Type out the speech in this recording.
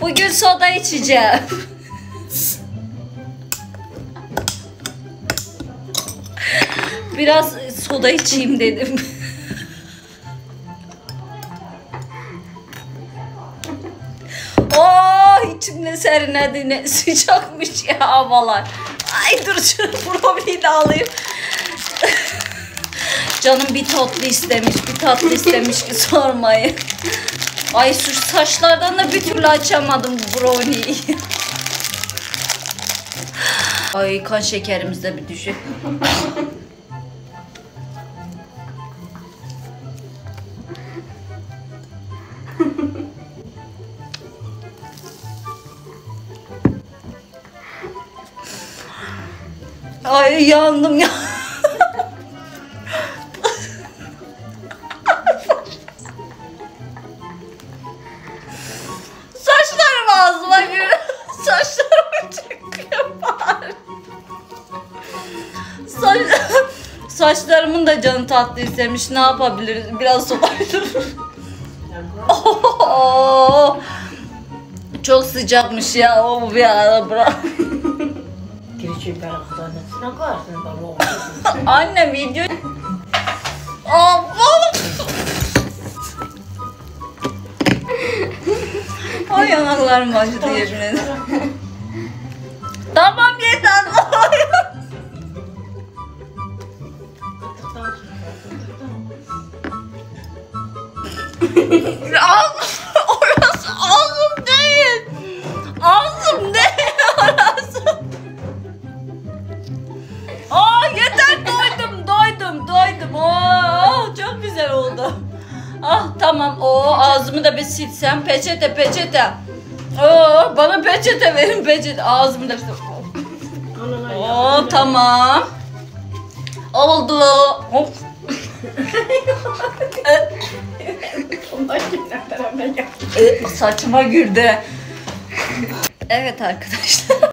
Bugün soda içeceğim. Biraz soda içeyim dedim. Oh içimde serinledi ne sıcakmış ya havalar. Ay dur şu brownie'yi de alayım. Canım bir tatlı istemiş, bir tatlı istemiş ki sormayın. Ay şu saçlardan da bir türlü açamadım bu brownie'yi. Ay kan şekerimiz de bir düşük. Ay yandım ya. Saçlarımın da canı tatlı istemiş. Ne yapabiliriz? Biraz solaydır. Oo, Çok sıcakmış ya. O bir ara bırak. Anne video... Oğlum. Ay yanaklarım acıdı yemin ederim. Tamam yeter. Orası ağzım değil. Ağzım değil orası. Aa yeter doydum doydum doydum. Oo çok güzel oldu. Ah tamam o ağzımı da bir silsem peçete peçete. Oo bana peçete verin peçete ağzımı da Oo tamam. Oldu. Hop. E, saçıma girdi. Evet arkadaşlar.